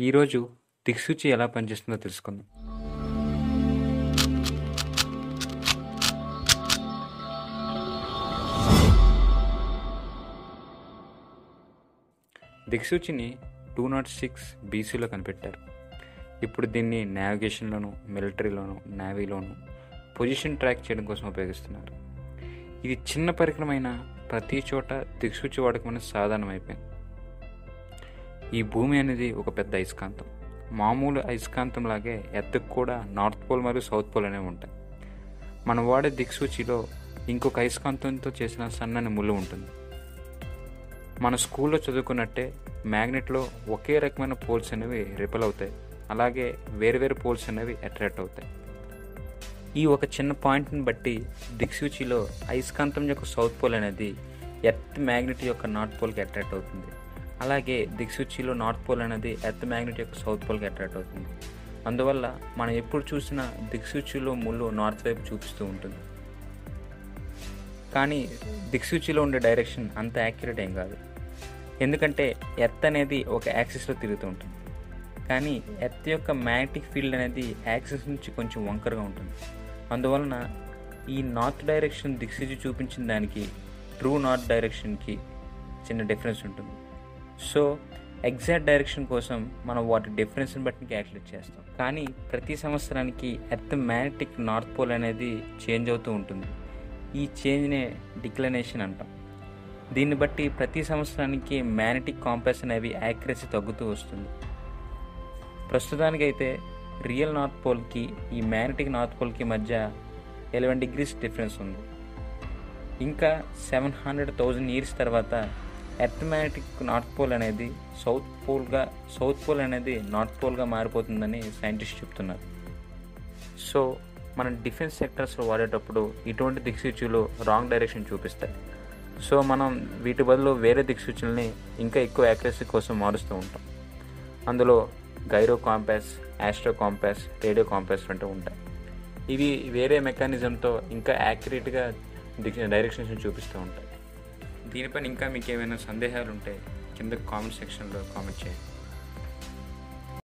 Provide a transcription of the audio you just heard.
ఈరోజు దిక్సూచి ఎలా పనిచేస్తుందో తెలుసుకుందాం. దిక్సూచిని టూ నాట్ సిక్స్ బీసీలో కనిపెట్టారు. ఇప్పుడు దీన్ని నావిగేషన్లోను మిలిటరీలోను నేవీలోను పొజిషన్ ట్రాక్ చేయడం కోసం ఉపయోగిస్తున్నారు. ఇది చిన్న పరికరమైన ప్రతి చోట దిక్సూచి వాడకం అనేది సాధారణమైపోయింది. ఈ భూమి అనేది ఒక పెద్ద అయస్కాంతం మామూలు అయస్కాంతం లాగే ఎత్తుకు కూడా నార్త్ పోల్ మరియు సౌత్ పోల్ అనేవి ఉంటాయి. మనం వాడే దిక్సూచిలో ఇంకొక అయస్కాంతంతో చేసిన సన్నని ముళ్ళు ఉంటుంది. మన స్కూల్లో చదువుకున్నట్టే మ్యాగ్నెట్లో ఒకే రకమైన పోల్స్ అనేవి రిపల్ అవుతాయి. అలాగే వేరు వేరు పోల్స్ అనేవి అట్రాక్ట్ అవుతాయి. ఈ ఒక చిన్న పాయింట్ని బట్టి దిక్సూచిలో అయస్కాంతం యొక్క సౌత్ పోల్ అనేది ఎర్త్ మ్యాగ్నెట్ యొక్క నార్త్ పోల్కి అట్రాక్ట్ అవుతుంది. అలాగే దిక్సూచిలో నార్త్ పోల్ అనేది ఎర్త్ మ్యాగ్నెట్ యొక్క సౌత్ పోల్కి అట్రాక్ట్ అవుతుంది. అందువల్ల మనం ఎప్పుడు చూసినా దిక్సూచిలో ముళ్ళు నార్త్ వైపు చూపిస్తూ ఉంటుంది. కానీ దిక్సూచిలో ఉండే డైరెక్షన్ అంత యాక్యురేట్ ఏం కాదు. ఎందుకంటే ఎర్త్ అనేది ఒక యాక్సిస్లో తిరుగుతూ ఉంటుంది. కానీ ఎర్త్ యొక్క మ్యాగ్నెటిక్ ఫీల్డ్ అనేది యాక్సిస్ నుంచి కొంచెం వంకరగా ఉంటుంది. అందువలన ఈ నార్త్ డైరెక్షన్ దిక్సూచి చూపించిన దానికి ట్రూ నార్త్ డైరెక్షన్కి చిన్న డిఫరెన్స్ ఉంటుంది. సో ఎగ్జాక్ట్ డైరెక్షన్ కోసం మనం వాటి డిఫరెన్స్ని బట్టి క్యాల్కులేట్ చేస్తాం. కానీ ప్రతి సంవత్సరానికి ఎర్త్ మ్యాగ్నెటిక్ నార్త్ పోల్ అనేది చేంజ్ అవుతూ ఉంటుంది. ఈ చేంజ్నే డిక్లనేషన్ అంటాం. దీన్ని బట్టి ప్రతి సంవత్సరానికి మ్యాగ్నెటిక్ కాంపాస్ అనేవి యాక్యురసీ తగ్గుతూ వస్తుంది. ప్రస్తుతానికైతే రియల్ నార్త్ పోల్కి ఈ మ్యాగ్నెటిక్ నార్త్ పోల్కి మధ్య ఎలెవెన్ డిగ్రీస్ డిఫరెన్స్ ఉంది. ఇంకా సెవెన్ హండ్రెడ్ థౌజండ్ ఇయర్స్ తర్వాత ఎర్త్ మ్యాగ్నెటిక్ నార్త్ పోల్ అనేది సౌత్ పోల్గా సౌత్ పోల్ అనేది నార్త్ పోల్గా మారిపోతుందని సైంటిస్ట్ చెప్తున్నారు. సో మనం డిఫెన్స్ సెక్టర్స్లో వాడేటప్పుడు ఇటువంటి దిక్సూచులు రాంగ్ డైరెక్షన్ చూపిస్తాయి. సో మనం వీటి బదులు వేరే దిక్సూచుల్ని ఇంకా ఎక్కువ యాక్యురసీ కోసం మారుస్తూ ఉంటాం. అందులో gyro compass astro compass radio compass వంటివి ఉంటాయి. ఇవి వేరే మెకానిజంతో ఇంకా యాక్యురేట్గా డైరెక్షన్స్ని డైరెక్షన్స్ చూపిస్తూ ఉంటాయి. దీనిపైన ఇంకా మీకు ఏమైనా సందేహాలు ఉంటే కింద కామెంట్ సెక్షన్లో కామెంట్ చేయండి.